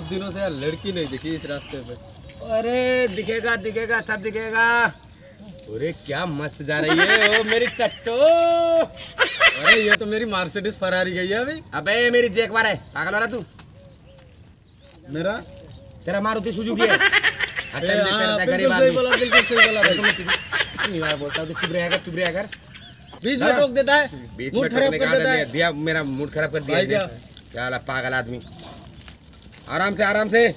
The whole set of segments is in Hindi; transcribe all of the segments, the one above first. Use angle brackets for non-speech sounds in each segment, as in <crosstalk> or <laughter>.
बहुत दिनों से यार लड़की नहीं दिखी इस रास्ते पे। अरे दिखेगा दिखेगा सब दिखेगा। अरे क्या मस्त जा रही है ओ मेरी टट्टो। अरे ये तो मेरी मार्सिडीज फरारी गई है अभी। अबे मेरी जैकवार है। पागल वाला तू? मेरा? तेरा मारुति सुजुकी है। <laughs> नहीं हाँ, करता, बिल्कुल गरीब सही आदमी। बोला बिल्कुल सही बोला भाई कितनी बार बोलता हूँ तो चुप रहा कर चुप रहा कर। बीच में टोक देता है बीच मूड खराब कर देता है। दिया मेरा मूड खराब कर दिया क्या? पागल आदमी। आराम से आराम से।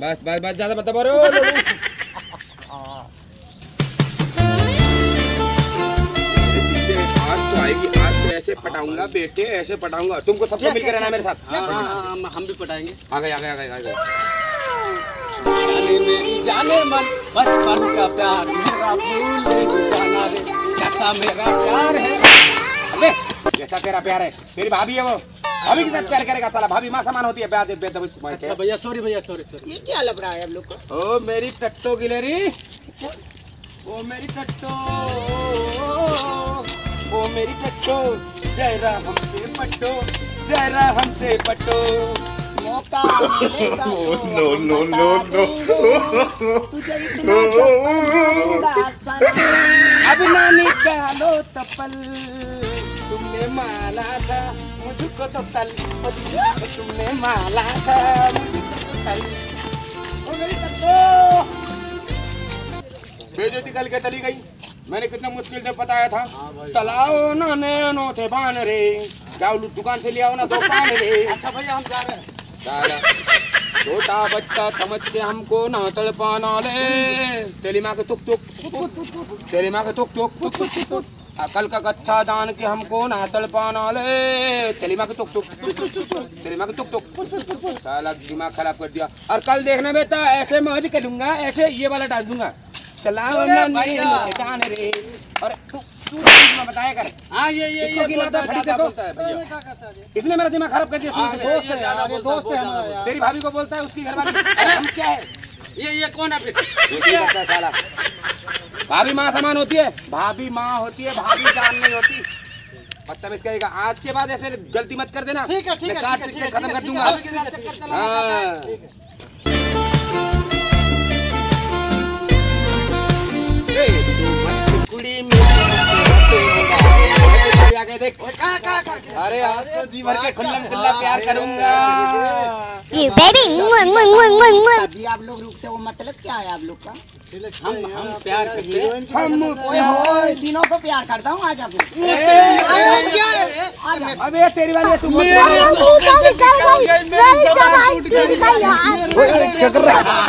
बस बस बस ज़्यादा मत बोलो तो तो ऐसे पटाऊँगा बेटे ऐसे पटाऊँगा। तुमको सबको मिलकर रहना मेरे साथ। हाँ, हाँ, हाँ, हम- भी पटाएँगे। आ गए आ गए आ गए आ गए। जाने मेरी जाने मन बचपन का प्यार। मेरा भूल जाना रे कैसा मेरा प्यार है। अबे कैसा तेरा प्यार है। तेरी भाभी है वो। भाभी के साथ प्यार करेगा साला। भाभी माँ समान होती है दे दे अच्छा भैया सॉरी भैया सॉरी सॉरी ये क्या लग रहा है हम लोग को? ओ मेरी टट्टो गिलेरी ओ मेरी टट्टो। ओ मेरी टट्टो। जयरा हमसे पट्टो जयरा हमसे पट्टो। मौका मिलेगा नो नो नो नो तुझे इतना थोड़ा सा अब ना निकालो तपल तुमने माला था मुझको तो तल तुमने माला था मुझको तो तल। बेजती कल के तली गई। मैंने कितना मुश्किल से बताया था। तलाओ ना नैनो थे बान रे जाओ दुकान से ले आओ ना दो पान रे अच्छा भैया हम जा रहे हैं। छोटा बच्चा समझ के हमको ना तड़पाना ले। तेरी माँ के तुक तुक तेरी माँ के तुक तुक अकल का कच्चा जान के हमको ना तड़पाना ले। तेरी माँ के तुक तुक तेरी माँ के तुक तुक साला दिमाग खराब कर दिया। और कल देखना बेटा ऐसे मौज करूँगा ऐसे ये वाला डाल दूँगा। दाने रे। और मैं बताया कर। हाँ ये ये इसको है देखो। है भैया। इसने मेरा दिमाग खराब कर दिया हाँ, बोलता है, ज़्यादा बोलता तेरी भाभी को बोलता है उसकी घरवाली <laughs> अरे क्या है? है। ये ये कौन है फिर? है साला। भाभी माँ समान होती है? भाभी माँ होती है भाभी जान नहीं होती। मतलब इसका एक आज के बाद ऐसे गलती मत कर देना। ठीक है, ठीक है, है, है, खत्म कर दूँगा। हाँ। आगे देख अरे आज तो जी भर के खुल्लम खुल्ला प्यार करूँगा You baby, mwah, mwah, mwah, mwah, mwah. अभी आप लोग रुकते हो मतलब क्या है आप लोग का हम हम प्यार करते हैं हम ओए होए तीनों को प्यार करता हूँ आज आप लोग अबे तेरी वाली है, तू good. क्या कर रहा है